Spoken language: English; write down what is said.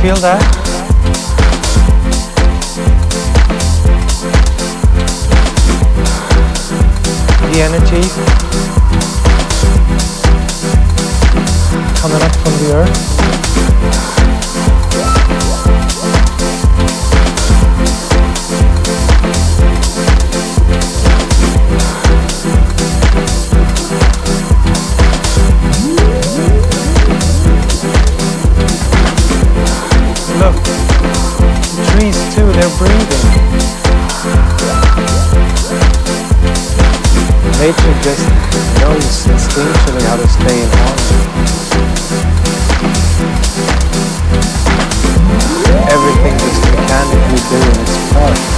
feel that? The energy coming up from the earth. just knows instinctually how to stay in harmony. Everything is mechanically doing its part.